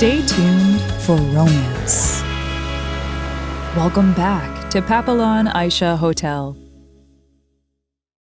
Stay tuned for romance. Welcome back to Papillon Aisha Hotel.